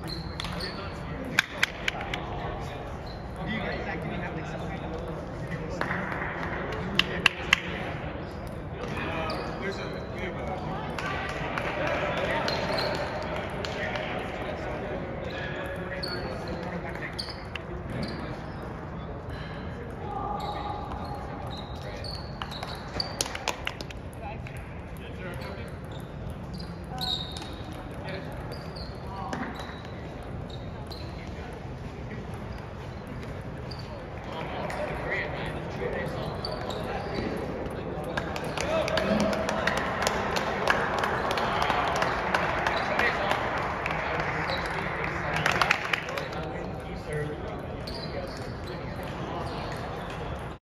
Do you guys actually have like some kind of